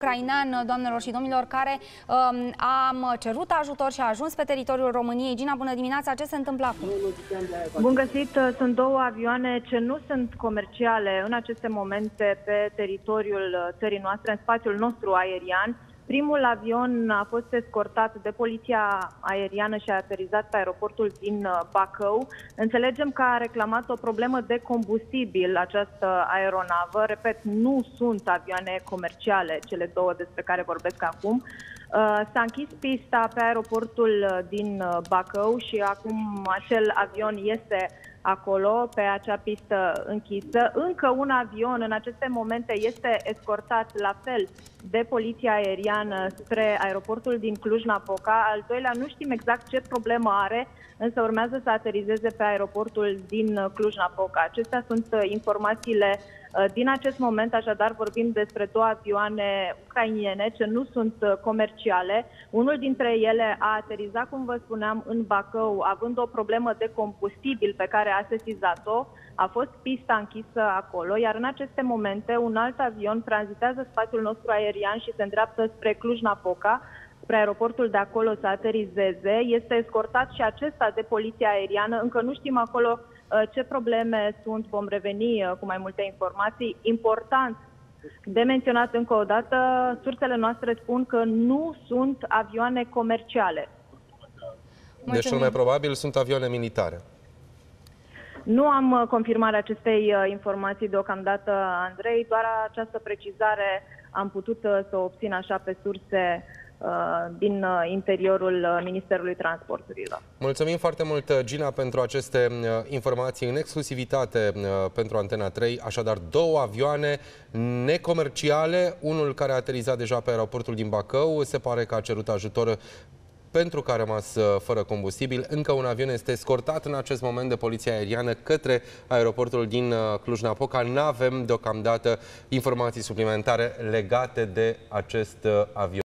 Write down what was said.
ucrainean, doamnelor și domnilor, care um, a cerut ajutor și a ajuns pe teritoriul României. Gina, bună dimineața, ce se întâmplă acum? Bun găsit, sunt două avioane ce nu sunt comerciale în aceste momente pe teritoriul țării noastre, în spațiul nostru aerian. Primul avion a fost escortat de poliția aeriană și a aterizat pe aeroportul din uh, Bacău. Înțelegem că a reclamat o problemă de combustibil această aeronavă. Repet, nu sunt avioane comerciale, cele două despre care vorbesc acum. Uh, s-a închis pista pe aeroportul uh, din Bacău și acum acel avion este acolo, pe acea pistă închisă. Încă un avion în aceste momente este escortat la fel de poliția aeriană spre aeroportul din Cluj-Napoca. Al doilea nu știm exact ce problemă are, însă urmează să aterizeze pe aeroportul din Cluj-Napoca. Acestea sunt uh, informațiile uh, din acest moment, așadar vorbim despre două avioane ucrainiene ce nu sunt uh, comerciale. Unul dintre ele a aterizat, cum vă spuneam, în Bacău, având o problemă de combustibil pe care a sesizat-o. A fost pista închisă acolo, iar în aceste momente un alt avion tranzitează spațiul nostru aerian și se îndreaptă spre Cluj-Napoca, spre aeroportul de acolo să aterizeze. Este escortat și acesta de poliția aeriană. Încă nu știm acolo uh, ce probleme sunt. Vom reveni uh, cu mai multe informații. Important de menționat încă o dată, sursele noastre spun că nu sunt avioane comerciale. Deci cel mai probabil sunt avioane militare. Nu am uh, confirmarea acestei uh, informații deocamdată, Andrei, doar această precizare am putut uh, să o obțin așa pe surse din interiorul Ministerului Transporturilor. Mulțumim foarte mult, Gina, pentru aceste informații în exclusivitate pentru Antena 3. Așadar, două avioane necomerciale, unul care a aterizat deja pe aeroportul din Bacău, se pare că a cerut ajutor pentru că a rămas uh, fără combustibil. Încă un avion este escortat în acest moment de poliția aeriană către aeroportul din uh, Cluj-Napoca. Nu avem deocamdată informații suplimentare legate de acest uh, avion.